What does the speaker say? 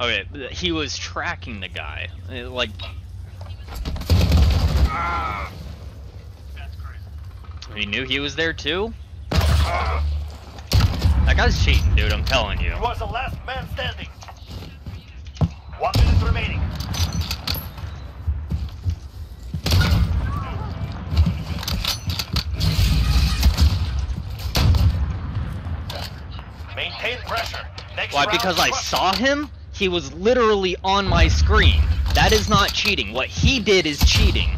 Okay, he was tracking the guy. Uh, Like, he knew he was there too? That guy's cheating, dude, I'm telling you. You was the last man standing. One minute remaining. Maintain pressure. Next Why? Because I saw him? He was literally on my screen. That is not cheating. What he did is cheating.